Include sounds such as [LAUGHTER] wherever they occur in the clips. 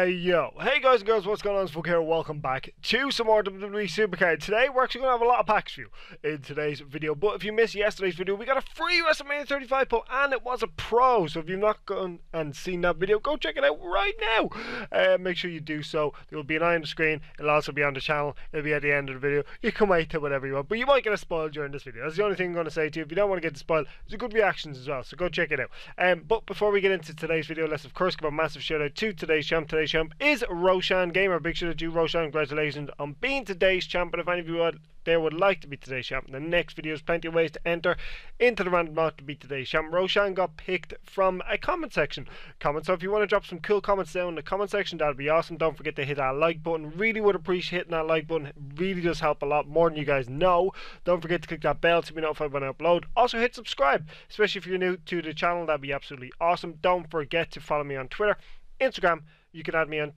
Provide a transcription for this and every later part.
Hey yo, hey guys and girls, what's going on? It's here. Welcome back to some more WWE Supercard. Today we're actually going to have a lot of packs for you in today's video. But if you missed yesterday's video, we got a free WrestleMania 35 pull and it was a pro. So if you've not gone and seen that video, go check it out right now. Uh, make sure you do so. There will be an eye on the screen. It'll also be on the channel. It'll be at the end of the video. You can wait to whatever you want, but you might get a spoil during this video. That's the only thing I'm going to say to you. If you don't want to get the spoil, there's a good reactions as well. So go check it out. Um, but before we get into today's video, let's of course give a massive shout out to today's champ. Today's champ is Roshan Gamer. Big shout out to you, Roshan. Congratulations on being today's champ. And if any of you would, there would like to be today's champ, the next video is plenty of ways to enter into the random mod to be today's champ. Roshan got picked from a comment section. Comment. So if you want to drop some cool comments down in the comment section, that'd be awesome. Don't forget to hit that like button. Really would appreciate hitting that like button. It really does help a lot more than you guys know. Don't forget to click that bell to be notified when I upload. Also hit subscribe, especially if you're new to the channel. That'd be absolutely awesome. Don't forget to follow me on Twitter, Instagram. You can add me on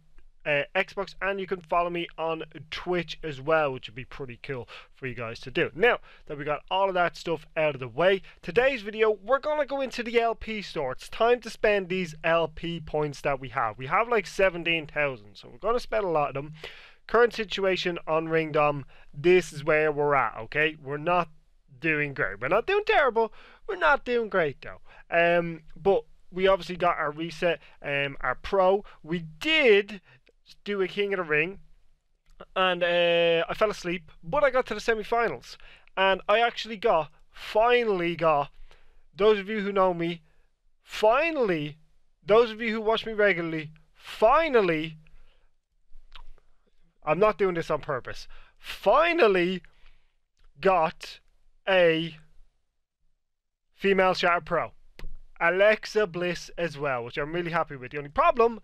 uh, Xbox, and you can follow me on Twitch as well, which would be pretty cool for you guys to do. Now that we got all of that stuff out of the way, today's video we're gonna go into the LP store. It's time to spend these LP points that we have. We have like 17,000, so we're gonna spend a lot of them. Current situation on Ringdom, this is where we're at. Okay, we're not doing great. We're not doing terrible. We're not doing great though. Um, but we obviously got our reset, um, our pro. We did do a King of the Ring, and uh, I fell asleep, but I got to the semi-finals, and I actually got, finally got, those of you who know me, finally, those of you who watch me regularly, finally, I'm not doing this on purpose, finally got a female Shatter Pro. Alexa Bliss as well, which I'm really happy with. The only problem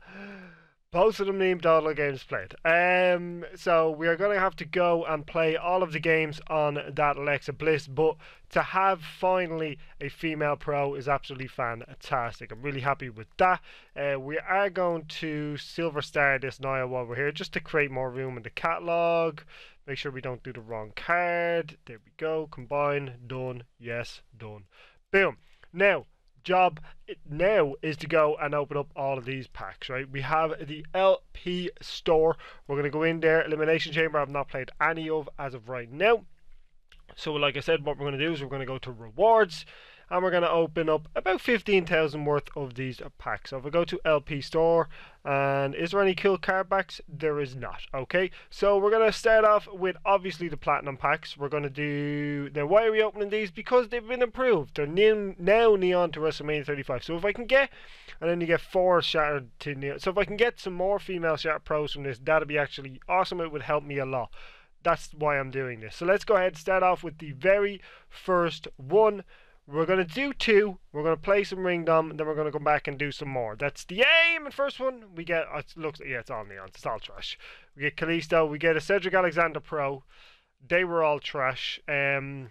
both of them named all the games played. Um, so we are going to have to go and play all of the games on that Alexa Bliss. But to have finally a female pro is absolutely fantastic. I'm really happy with that. Uh, we are going to Silver Star this now while we're here, just to create more room in the catalog. Make sure we don't do the wrong card. There we go. Combine. Done. Yes. Done. Boom. Now job now is to go and open up all of these packs, right? We have the LP store. We're going to go in there. Elimination Chamber I've not played any of as of right now. So like I said, what we're going to do is we're going to go to rewards and we're going to open up about 15,000 worth of these packs. So if I go to LP store, and is there any cool card backs? There is not. Okay, so we're going to start off with obviously the platinum packs. We're going to do now. Why are we opening these? Because they've been improved. They're now neon to WrestleMania 35. So if I can get, and then you get four shattered to neon. So if I can get some more female shattered pros from this, that'd be actually awesome. It would help me a lot that's why I'm doing this. So let's go ahead and start off with the very first one. We're going to do two. We're going to play some Ringdom, and then we're going to come back and do some more. That's the aim. And first one, we get. Uh, it looks, yeah, it's all neon. It's all trash. We get Kalisto. We get a Cedric Alexander Pro. They were all trash. Um,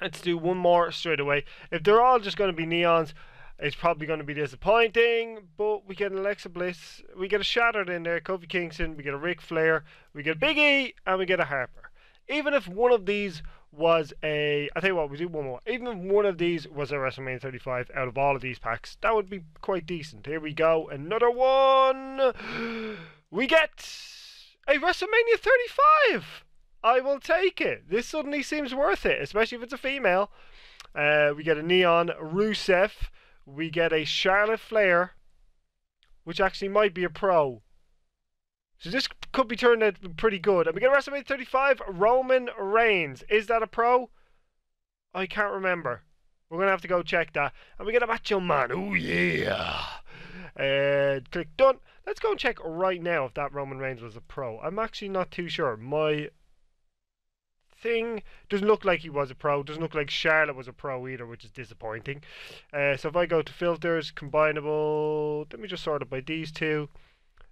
let's do one more straight away. If they're all just going to be neons, it's probably going to be disappointing. But we get an Alexa Bliss. We get a Shattered in there. Kofi Kingston. We get a Ric Flair. We get Big E, and we get a Harper. Even if one of these was a. I you what, we do one more. Even if one of these was a WrestleMania 35 out of all of these packs, that would be quite decent. Here we go, another one. [GASPS] We get a WrestleMania 35. I will take it. This suddenly seems worth it, especially if it's a female. Uh, we get a Neon Rusev. We get a Charlotte Flair, which actually might be a pro. So this could be turning out pretty good. And we get WrestleMania 35, Roman Reigns. Is that a pro? I can't remember. We're going to have to go check that. And we get a Macho Man. Oh, yeah. Uh, click done. Let's go and check right now if that Roman Reigns was a pro. I'm actually not too sure. My thing doesn't look like he was a pro. Doesn't look like Charlotte was a pro either, which is disappointing. Uh, so if I go to filters, combinable, let me just sort it by these two.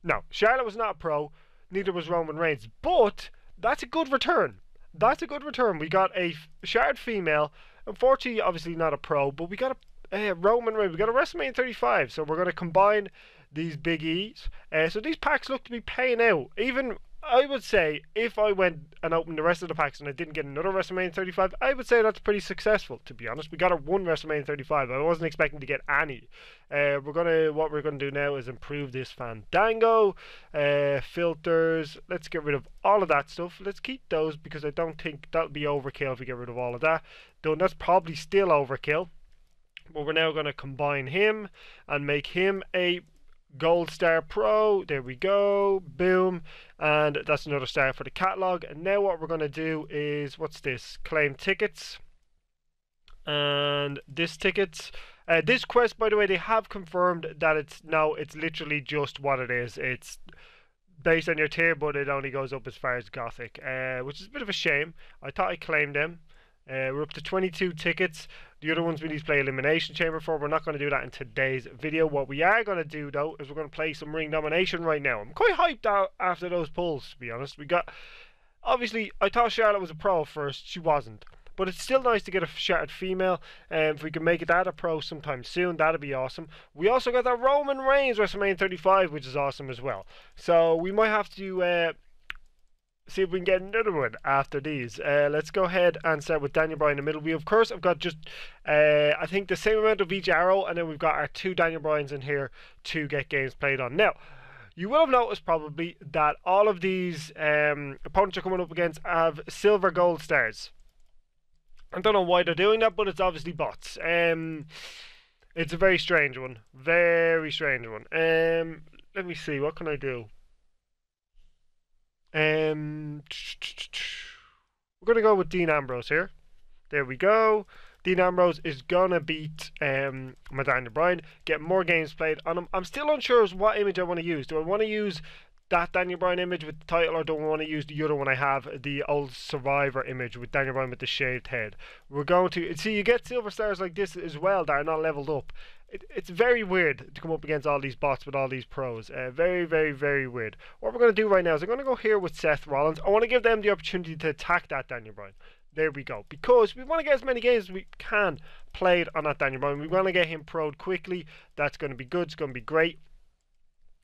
No, Charlotte was not pro, neither was Roman Reigns, but that's a good return. That's a good return. We got a shard female, unfortunately, obviously not a pro, but we got a Roman Reigns. We got a WrestleMania 35, so we're going to combine these big E's. Uh, so these packs look to be paying out. Even I would say if I went and opened the rest of the packs and I didn't get another WrestleMania 35, I would say that's pretty successful. To be honest, we got a one WrestleMania 35. I wasn't expecting to get any. Uh, we're gonna what we're gonna do now is improve this Fandango uh, filters. Let's get rid of all of that stuff. Let's keep those because I don't think that'll be overkill if we get rid of all of that. Though that's probably still overkill. But we're now going to combine him and make him a Gold Star Pro. There we go. Boom. And that's another star for the catalog. And now what we're going to do is, what's this? Claim tickets. And this tickets. Uh, this quest, by the way, they have confirmed that it's no, it's literally just what it is. It's based on your tier, but it only goes up as far as Gothic, uh, which is a bit of a shame. I thought I claimed them. Uh, we're up to 22 tickets. The other ones we need to play Elimination Chamber for. We're not going to do that in today's video. What we are going to do, though, is we're going to play some Ring Domination right now. I'm quite hyped out after those pulls, to be honest. We got... Obviously, I thought Charlotte was a pro first. She wasn't. But it's still nice to get a shattered female. And um, if we can make it that a pro sometime soon, that'd be awesome. We also got that Roman Reigns WrestleMania 35, which is awesome as well. So we might have to... Uh, see if we can get another one after these. Uh, let's go ahead and start with Daniel Bryan in the middle. We of course have got just uh, I think the same amount of each arrow, and then we've got our two Daniel Bryans in here to get games played on. Now, you will have noticed probably that all of these um, opponents are coming up against have silver gold stars. I don't know why they're doing that, but it's obviously bots. Um, it's a very strange one. Very strange one. Um, let me see. What can I do? Um, we're going to go with Dean Ambrose here. There we go. Dean Ambrose is gonna beat um, Daniel Bryan, get more games played on him. I'm still unsure as what image I want to use. Do I want to use that Daniel Bryan image with the title, or do I want to use the other one I have, the old Survivor image with Daniel Bryan with the shaved head? We're going to see you get silver stars like this as well that are not leveled up it, it's very weird to come up against all these bots with all these pros. Uh, very, very, very weird. What we're going to do right now is I'm going to go here with Seth Rollins. I want to give them the opportunity to attack that Daniel Bryan. There we go. Because we want to get as many games as we can played on that Daniel Bryan. We want to get him proed quickly. That's going to be good. It's going to be great.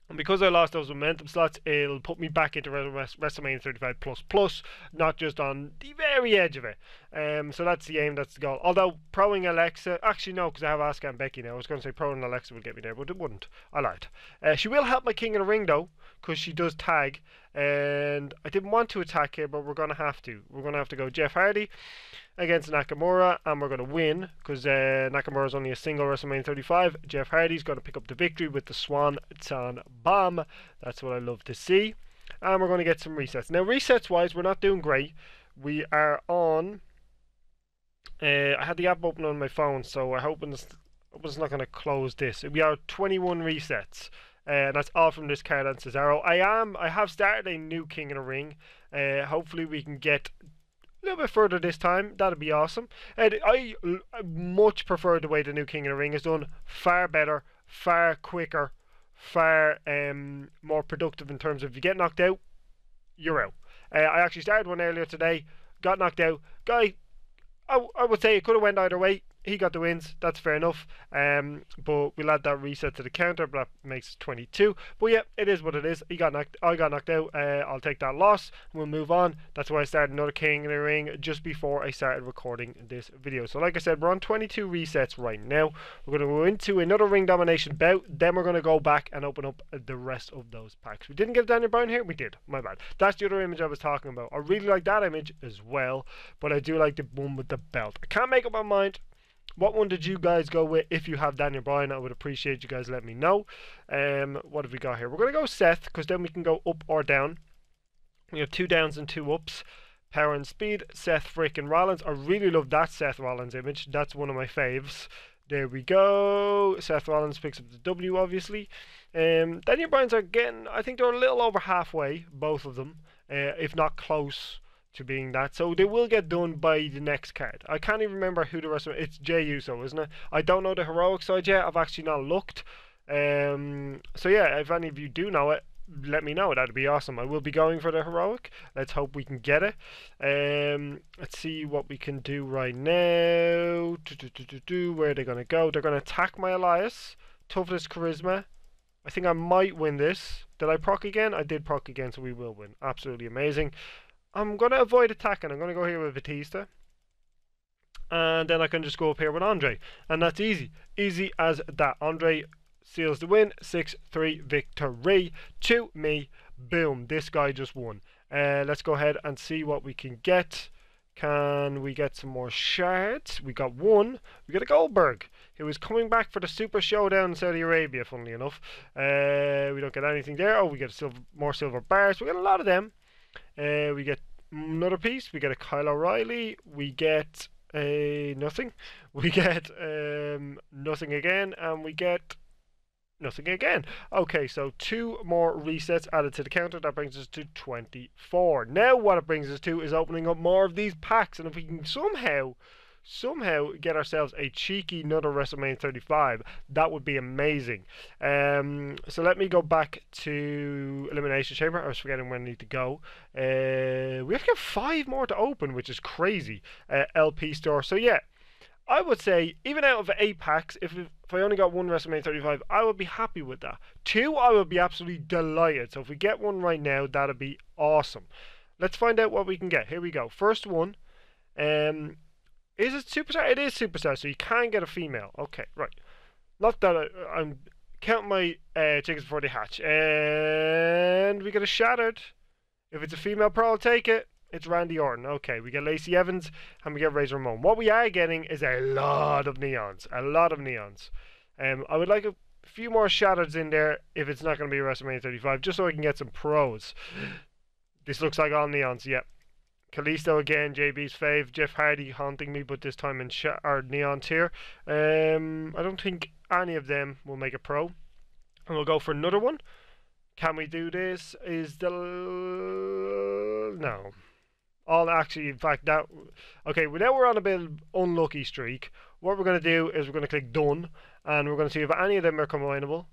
And because I lost those momentum slots, it'll put me back into WrestleMania 35 plus plus, not just on the very edge of it. Um, so that's the aim, that's the goal. Although proing Alexa, actually no, because I have Asuka and Becky now. I was going to say proing Alexa would get me there, but it wouldn't. I lied. Uh, she will help my King of the Ring though, because she does tag. And I didn't want to attack here, but we're going to have to. We're going to have to go Jeff Hardy against Nakamura, and we're going to win because uh, Nakamura is only a single WrestleMania 35. Jeff Hardy's going to pick up the victory with the Swan Song Bomb. That's what I love to see. And we're going to get some resets. Now, resets wise, we're not doing great. We are on. Uh, I had the app open on my phone, so I hope it's, it's not going to close this. We are 21 resets. Uh, that's all from this card and Cesaro. I am. I have started a new King in the Ring. Uh, hopefully, we can get a little bit further this time. That'd be awesome. And I, much prefer the way the new King of the Ring is done. Far better, far quicker, far um, more productive in terms of if you get knocked out, you're out. Uh, I actually started one earlier today. Got knocked out. Guy, I, I would say it could have went either way he got the wins. That's fair enough. Um, but we'll add that reset to the counter. But that makes 22. But yeah, it is what it is. He got knocked. I got knocked out. Uh, I'll take that loss. We'll move on. That's why I started another King in the Ring just before I started recording this video. So like I said, we're on 22 resets right now. We're going to go into another ring domination bout. Then we're going to go back and open up the rest of those packs. We didn't get Daniel Bryan here. We did. My bad. That's the other image I was talking about. I really like that image as well. But I do like the one with the belt. I can't make up my mind what one did you guys go with? If you have Daniel Bryan, I would appreciate you guys let me know. Um, what have we got here? We're going to go Seth because then we can go up or down. We have two downs and two ups. Power and speed. Seth freaking Rollins. I really love that Seth Rollins image. That's one of my faves. There we go. Seth Rollins picks up the W, obviously. Um, Daniel Bryan's are getting, I think they're a little over halfway, both of them, uh, if not close to being that. So they will get done by the next card. I can't even remember who the rest of it. It's Jey Uso, isn't it? I don't know the heroic side yet. I've actually not looked. Um, so yeah, if any of you do know it, let me know. That'd be awesome. I will be going for the heroic. Let's hope we can get it. Um, let's see what we can do right now. Do, do, do, do, do. Where are they going to go? They're going to attack my Elias. Toughness, charisma. I think I might win this. Did I proc again? I did proc again, so we will win. Absolutely amazing. I'm going to avoid attacking. I'm going to go here with Batista. And then I can just go up here with Andre. And that's easy. Easy as that. Andre seals the win. 6-3 victory to me. Boom. This guy just won. Uh, let's go ahead and see what we can get. Can we get some more shards? We got one. We got a Goldberg. He was coming back for the Super Showdown in Saudi Arabia, funnily enough. Uh, we don't get anything there. Oh, we get silver, more silver bars. We get a lot of them. Uh, we get another piece. We get a Kyle O'Reilly. We get a nothing. [LAUGHS] We get um, nothing again. And we get nothing again. Okay, so two more resets added to the counter. That brings us to 24. Now what it brings us to is opening up more of these packs. And if we can somehow somehow get ourselves a cheeky another WrestleMania 35, that would be amazing. Um, so let me go back to Elimination Chamber. I was forgetting where I need to go. Uh, we have get five more to open, which is crazy. Uh, LP store. So yeah. I would say, even out of eight packs, if, if I only got one WrestleMania 35, I would be happy with that. Two, I would be absolutely delighted. So if we get one right now, that'd be awesome. Let's find out what we can get. Here we go. First one. Um, is it superstar? It is superstar, so you can get a female. Okay, right. Not that I, am counting my uh, chickens before they hatch. And we get a shattered. If it's a female pro, I'll take it. It's Randy Orton. Okay, we get Lacey Evans and we get Razor Ramon. What we are getting is a lot of neons. A lot of neons. Um, I would like a few more shatters in there if it's not going to be WrestleMania 35, just so I can get some pros. This looks like all neons. Yep. Kalisto again, JB's fave. Jeff Hardy haunting me, but this time in sh- or neon tier. Um, I don't think any of them will make a pro. And we'll go for another one. Can we do this? Is the no? All actually, in fact, that okay. Well, now we're on a bit unlucky streak. What we're going to do is we're going to click done, and we're going to see if any of them are combinable.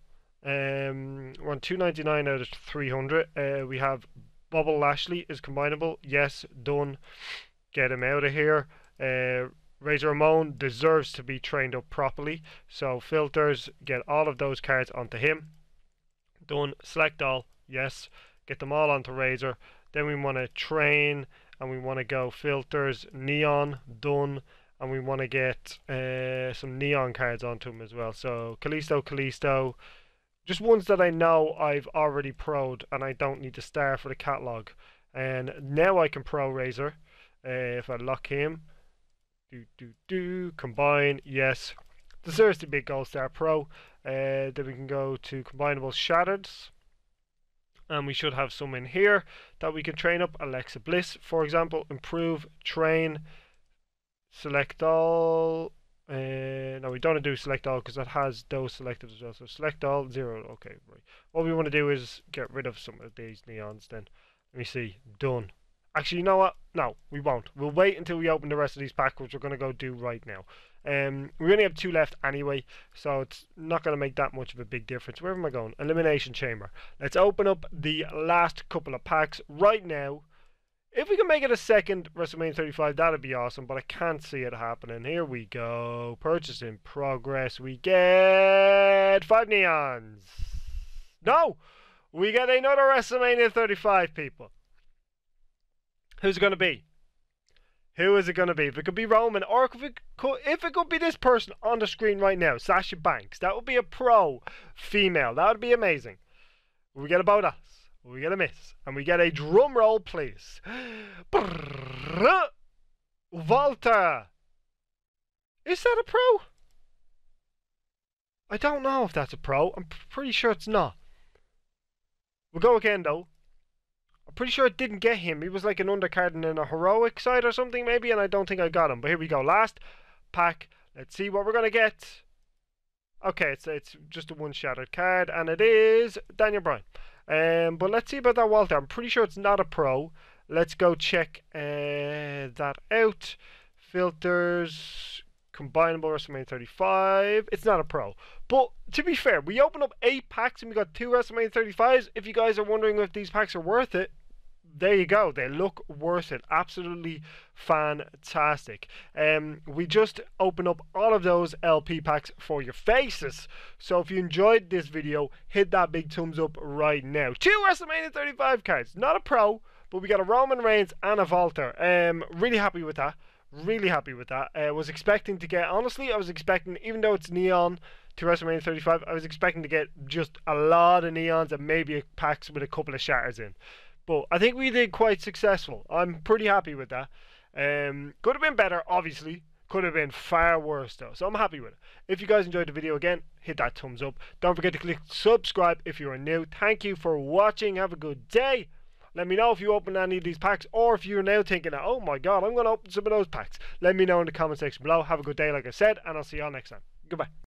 Um, we're on 299 out of 300. Uh, we have Bobby Lashley is combinable. Yes, done. Get him out of here. Uh, Razor Ramon deserves to be trained up properly. So filters, get all of those cards onto him. Done. Select all. Yes. Get them all onto Razor. Then we want to train and we want to go filters, neon, done. And we want to get uh, some neon cards onto him as well. So Kalisto, Kalisto, just ones that I know I've already proed and I don't need to start for the catalog. And now I can pro Razor uh, if I lock him. Do do do combine yes. Deserves to be Gold Star Pro. Uh, then we can go to combinable shattered. And we should have some in here that we can train up. Alexa Bliss, for example, improve, train, select all, uh, no, we don't want to do select all because that has those selected as well. So select all, zero. Okay, right. What we want to do is get rid of some of these neons then. Let me see. Done. Actually, you know what? No, we won't. We'll wait until we open the rest of these packs, which we're going to go do right now. Um, we only have two left anyway, so it's not going to make that much of a big difference. Where am I going? Elimination Chamber. Let's open up the last couple of packs right now. If we can make it a second WrestleMania 35, that'd be awesome, but I can't see it happening. Here we go. Purchase in progress. We get five neons. No! We get another WrestleMania 35, people. Who's it going to be? Who is it going to be? If it could be Roman, or if it could, if it could be this person on the screen right now, Sasha Banks, that would be a pro female. That would be amazing. We get about us. We get a miss. And we get a drum roll, please. Walter! Is that a pro? I don't know if that's a pro. I'm pretty sure it's not. We'll go again, though. I'm pretty sure it didn't get him. He was like an undercard in a heroic side or something, maybe, and I don't think I got him. But here we go. Last pack. Let's see what we're going to get. Okay, it's, it's just a one shattered card, and it is Daniel Bryan. Um, but let's see about that Walter. I'm pretty sure it's not a pro. Let's go check uh, that out. Filters, combinable WrestleMania 35. It's not a pro. But to be fair, we opened up eight packs and we got two WrestleMania 35s. If you guys are wondering if these packs are worth it, there you go. They look worth it. Absolutely fantastic. Um, we just open up all of those LP packs for your faces. So if you enjoyed this video, hit that big thumbs up right now. Two WrestleMania 35 cards. Not a pro, but we got a Roman Reigns and a Walter. Um, really happy with that. Really happy with that. I uh, was expecting to get, honestly, I was expecting, even though it's neon to WrestleMania 35, I was expecting to get just a lot of neons and maybe packs with a couple of shatters in. But I think we did quite successful. I'm pretty happy with that. Um, could have been better, obviously. Could have been far worse though. So I'm happy with it. If you guys enjoyed the video again, hit that thumbs up. Don't forget to click subscribe if you are new. Thank you for watching. Have a good day. Let me know if you open any of these packs or if you're now thinking, oh my god, I'm going to open some of those packs. Let me know in the comment section below. Have a good day, like I said, and I'll see you all next time. Goodbye.